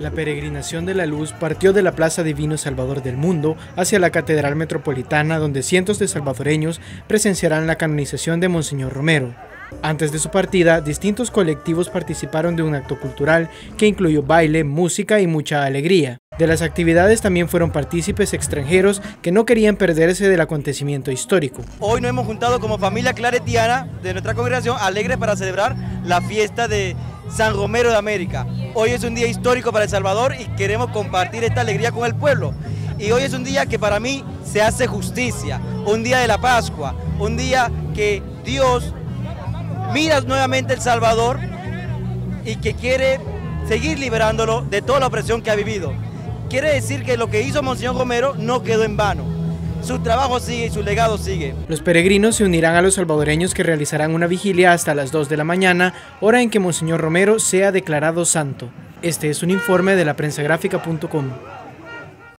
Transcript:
La peregrinación de la luz partió de la Plaza Divino Salvador del Mundo hacia la Catedral Metropolitana, donde cientos de salvadoreños presenciarán la canonización de Monseñor Romero. Antes de su partida, distintos colectivos participaron de un acto cultural que incluyó baile, música y mucha alegría. De las actividades también fueron partícipes extranjeros que no querían perderse del acontecimiento histórico. Hoy nos hemos juntado como familia claretiana de nuestra congregación alegre para celebrar la fiesta de San Romero de América. Hoy es un día histórico para El Salvador y queremos compartir esta alegría con el pueblo. Y hoy es un día que para mí se hace justicia, un día de la Pascua, un día que Dios mira nuevamente El Salvador y que quiere seguir liberándolo de toda la opresión que ha vivido. Quiere decir que lo que hizo Monseñor Romero no quedó en vano su trabajo sigue y su legado sigue. Los peregrinos se unirán a los salvadoreños que realizarán una vigilia hasta las 2 de la mañana, hora en que Monseñor Romero sea declarado santo. Este es un informe de la.